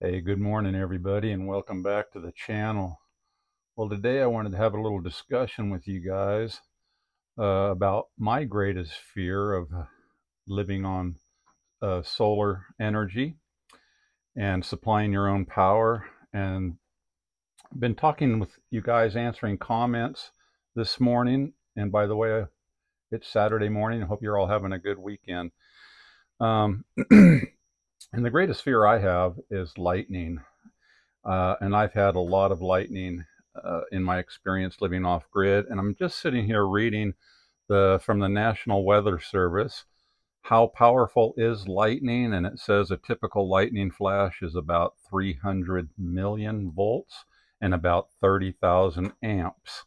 Hey, good morning, everybody, and welcome back to the channel. Well, today I wanted to have a little discussion with you guys uh, about my greatest fear of living on uh, solar energy and supplying your own power. And I've been talking with you guys, answering comments this morning. And by the way, it's Saturday morning. I hope you're all having a good weekend. Um, And the greatest fear I have is lightning. Uh, and I've had a lot of lightning uh, in my experience living off grid. And I'm just sitting here reading the from the National Weather Service how powerful is lightning. And it says a typical lightning flash is about 300 million volts and about 30,000 amps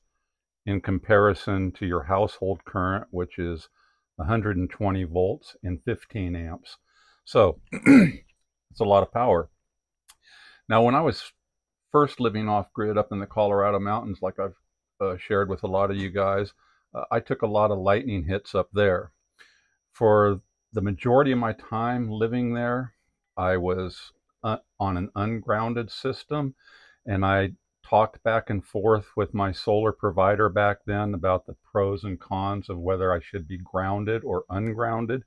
in comparison to your household current, which is 120 volts and 15 amps. So it's a lot of power. Now, when I was first living off grid up in the Colorado mountains, like I've uh, shared with a lot of you guys, uh, I took a lot of lightning hits up there. For the majority of my time living there, I was uh, on an ungrounded system and I talked back and forth with my solar provider back then about the pros and cons of whether I should be grounded or ungrounded.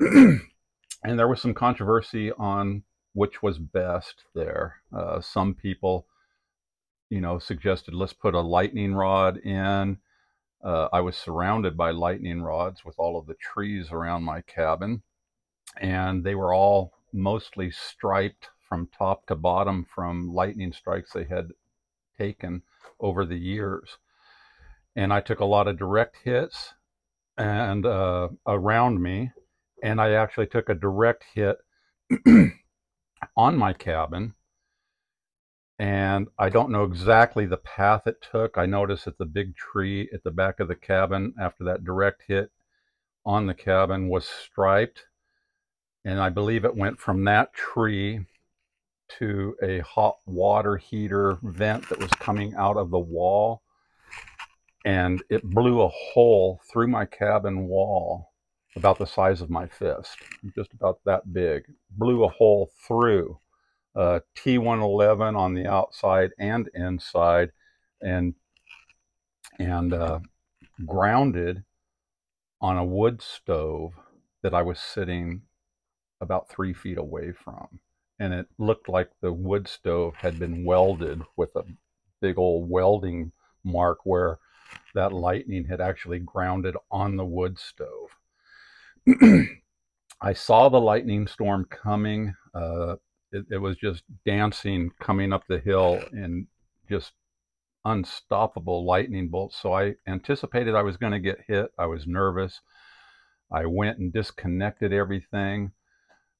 and there was some controversy on which was best there. Uh, some people, you know, suggested let's put a lightning rod in. Uh, I was surrounded by lightning rods with all of the trees around my cabin, and they were all mostly striped from top to bottom from lightning strikes they had taken over the years. And I took a lot of direct hits and uh, around me and I actually took a direct hit on my cabin. And I don't know exactly the path it took. I noticed that the big tree at the back of the cabin, after that direct hit on the cabin, was striped. And I believe it went from that tree to a hot water heater vent that was coming out of the wall. And it blew a hole through my cabin wall about the size of my fist, just about that big. Blew a hole through uh, T111 on the outside and inside, and and uh, grounded on a wood stove that I was sitting about three feet away from. And it looked like the wood stove had been welded with a big old welding mark where that lightning had actually grounded on the wood stove. I saw the lightning storm coming. Uh, it, it, was just dancing coming up the hill and just unstoppable lightning bolts. So I anticipated I was going to get hit. I was nervous. I went and disconnected everything.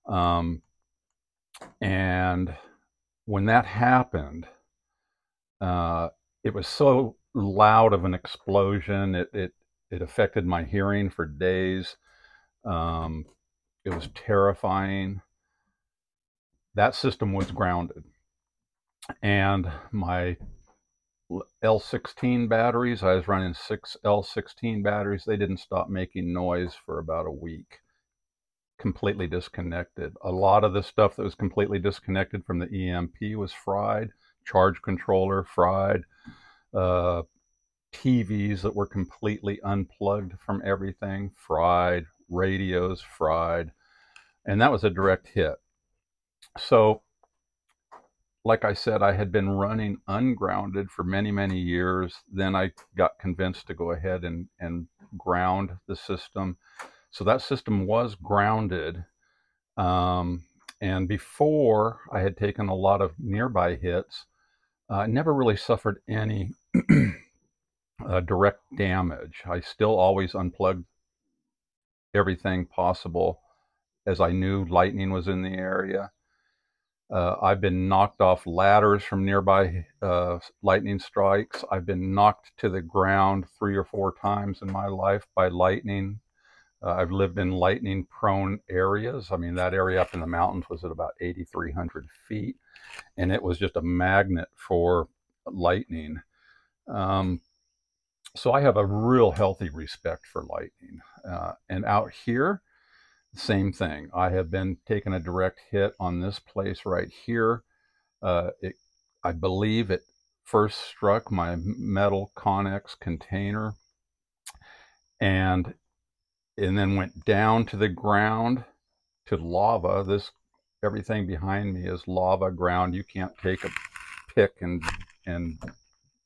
Um, and when that happened, uh, it was so loud of an explosion. It, it, it affected my hearing for days. Um, it was terrifying. That system was grounded. And my L16 batteries, I was running six L16 batteries. They didn't stop making noise for about a week. Completely disconnected. A lot of the stuff that was completely disconnected from the EMP was fried. Charge controller fried. Uh, TVs that were completely unplugged from everything fried radios fried, and that was a direct hit. So, like I said, I had been running ungrounded for many, many years. Then I got convinced to go ahead and, and ground the system. So that system was grounded. Um, and before I had taken a lot of nearby hits, uh, I never really suffered any uh, direct damage. I still always unplugged everything possible as I knew lightning was in the area. Uh, I've been knocked off ladders from nearby uh, lightning strikes. I've been knocked to the ground three or four times in my life by lightning. Uh, I've lived in lightning prone areas. I mean, that area up in the mountains was at about 8,300 feet, and it was just a magnet for lightning. Um, so I have a real healthy respect for lightning. Uh, and out here, same thing. I have been taking a direct hit on this place right here. Uh, it, I believe it first struck my metal Conex container and and then went down to the ground to lava. This everything behind me is lava ground. You can't take a pick and and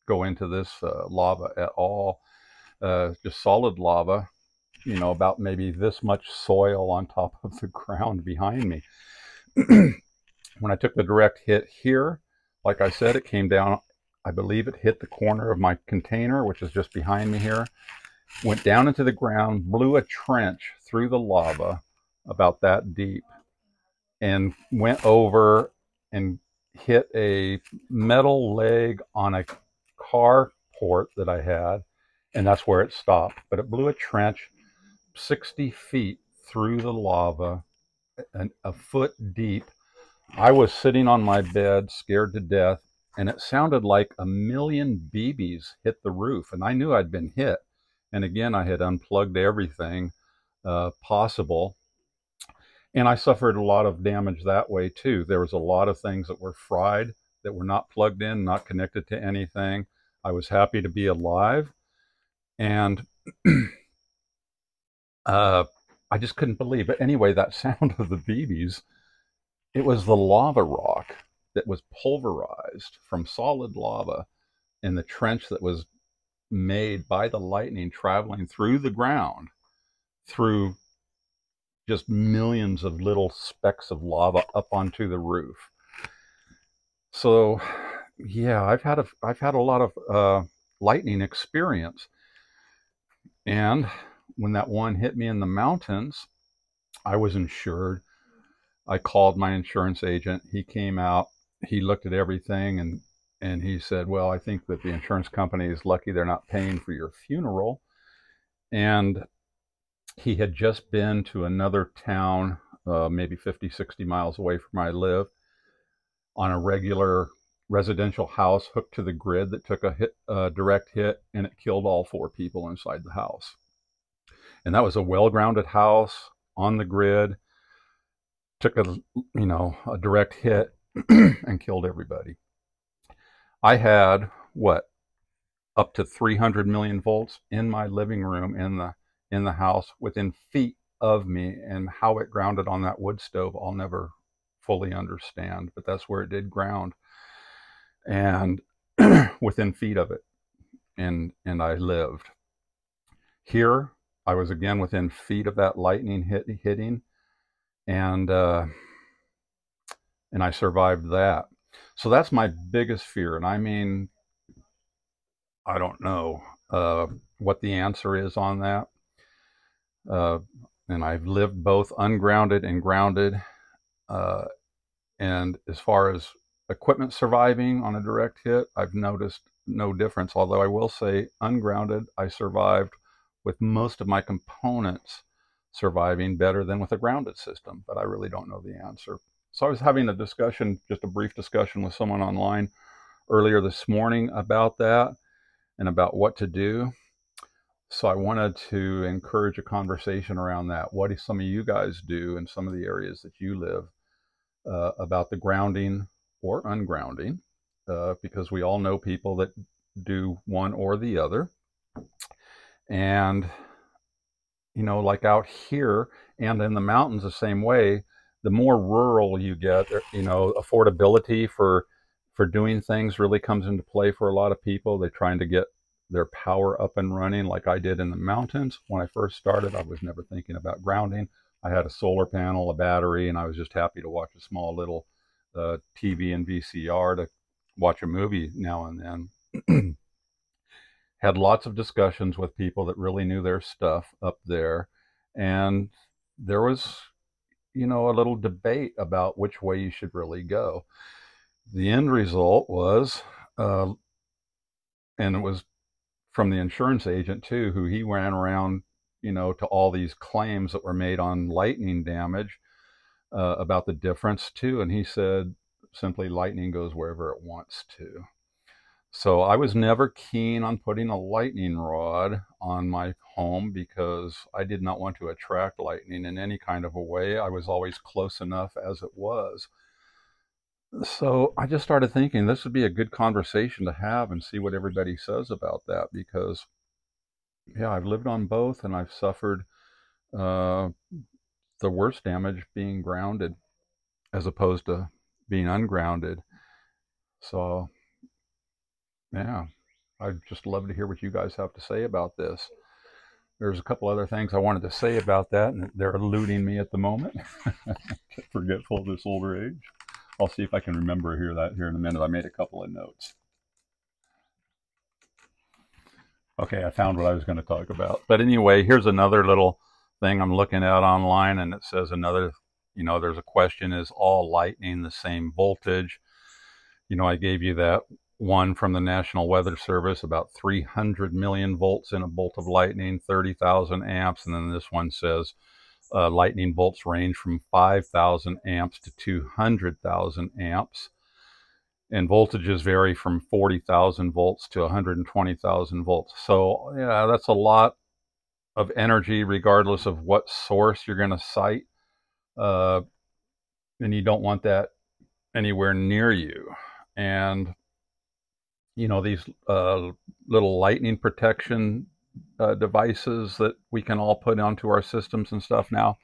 go into this uh, lava at all. Uh, just solid lava, you know, about maybe this much soil on top of the ground behind me. when I took the direct hit here, like I said, it came down, I believe it hit the corner of my container, which is just behind me here, went down into the ground, blew a trench through the lava about that deep, and went over and hit a metal leg on a car port that I had, and that's where it stopped. But it blew a trench 60 feet through the lava, and a foot deep. I was sitting on my bed, scared to death, and it sounded like a million BBs hit the roof, and I knew I'd been hit. And again, I had unplugged everything uh, possible and I suffered a lot of damage that way too. There was a lot of things that were fried that were not plugged in, not connected to anything. I was happy to be alive. And uh, I just couldn't believe it. Anyway, that sound of the BBs, it was the lava rock that was pulverized from solid lava in the trench that was made by the lightning traveling through the ground through just millions of little specks of lava up onto the roof. So, yeah, I've had a I've had a lot of uh, lightning experience, and when that one hit me in the mountains, I was insured. I called my insurance agent. He came out. He looked at everything and and he said, "Well, I think that the insurance company is lucky they're not paying for your funeral." And he had just been to another town, uh, maybe 50, 60 miles away from where I live, on a regular residential house hooked to the grid that took a hit, uh, direct hit, and it killed all four people inside the house. And that was a well-grounded house on the grid. Took a you know a direct hit and killed everybody. I had what up to 300 million volts in my living room in the in the house within feet of me and how it grounded on that wood stove I'll never fully understand but that's where it did ground and within feet of it and and I lived here I was again within feet of that lightning hit, hitting and uh, and I survived that so that's my biggest fear and I mean I don't know uh, what the answer is on that uh, and I've lived both ungrounded and grounded. Uh, and as far as equipment surviving on a direct hit, I've noticed no difference. Although I will say, ungrounded, I survived with most of my components surviving better than with a grounded system, but I really don't know the answer. So I was having a discussion, just a brief discussion with someone online earlier this morning about that and about what to do. So I wanted to encourage a conversation around that. What do some of you guys do in some of the areas that you live uh, about the grounding or ungrounding? Uh, because we all know people that do one or the other. And, you know, like out here and in the mountains the same way, the more rural you get, uh, you know, affordability for for doing things really comes into play for a lot of people. They're trying to get their power up and running like I did in the mountains. When I first started, I was never thinking about grounding. I had a solar panel, a battery, and I was just happy to watch a small little uh, TV and VCR to watch a movie now and then. had lots of discussions with people that really knew their stuff up there. And there was, you know, a little debate about which way you should really go. The end result was, uh, and it was from the insurance agent too, who he ran around, you know, to all these claims that were made on lightning damage uh, about the difference too. And he said simply lightning goes wherever it wants to. So I was never keen on putting a lightning rod on my home because I did not want to attract lightning in any kind of a way. I was always close enough as it was. So I just started thinking this would be a good conversation to have and see what everybody says about that because, yeah, I've lived on both and I've suffered uh, the worst damage being grounded as opposed to being ungrounded. So yeah, I'd just love to hear what you guys have to say about this. There's a couple other things I wanted to say about that, and they're eluding me at the moment. Forgetful of this older age. I'll see if I can remember here that here in a minute. I made a couple of notes. Okay, I found what I was going to talk about. But anyway, here's another little thing I'm looking at online, and it says another, you know, there's a question, is all lightning the same voltage? You know, I gave you that one from the National Weather Service, about 300 million volts in a bolt of lightning, 30,000 amps. And then this one says uh, lightning bolts range from 5,000 amps to 200,000 amps. And voltages vary from 40,000 volts to 120,000 volts. So, yeah, that's a lot of energy, regardless of what source you're going to cite. Uh, and you don't want that anywhere near you. And you know, these uh, little lightning protection uh, devices that we can all put onto our systems and stuff now.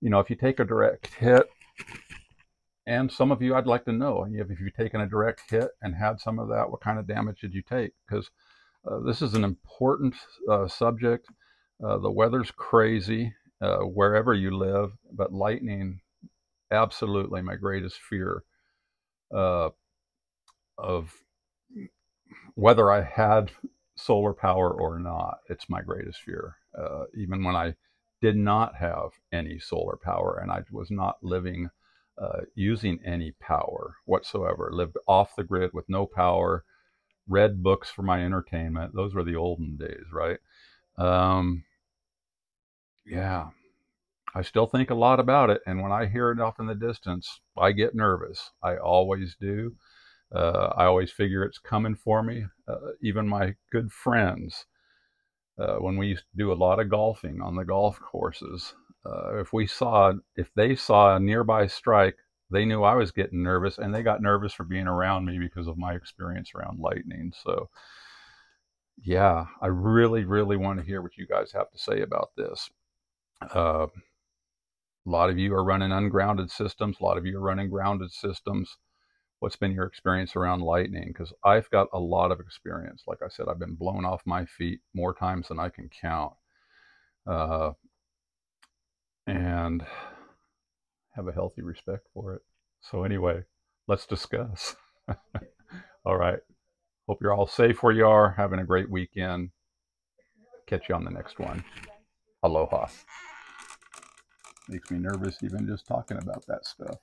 You know, if you take a direct hit, and some of you I'd like to know if you've taken a direct hit and had some of that, what kind of damage did you take? Because uh, this is an important uh, subject. Uh, the weather's crazy uh, wherever you live, but lightning, absolutely my greatest fear of whether I had solar power or not, it's my greatest fear. Uh, even when I did not have any solar power and I was not living uh, using any power whatsoever, lived off the grid with no power, read books for my entertainment. Those were the olden days, right? Um, yeah, I still think a lot about it. And when I hear it off in the distance, I get nervous. I always do. Uh, I always figure it's coming for me. Uh, even my good friends, uh, when we used to do a lot of golfing on the golf courses, uh, if we saw, if they saw a nearby strike, they knew I was getting nervous, and they got nervous for being around me because of my experience around lightning. So, yeah, I really, really want to hear what you guys have to say about this. Uh, a lot of you are running ungrounded systems. A lot of you are running grounded systems what's been your experience around lightning? Because I've got a lot of experience. Like I said, I've been blown off my feet more times than I can count. Uh, and have a healthy respect for it. So, anyway, let's discuss. all right. Hope you're all safe where you are, having a great weekend. Catch you on the next one. Aloha. Makes me nervous even just talking about that stuff.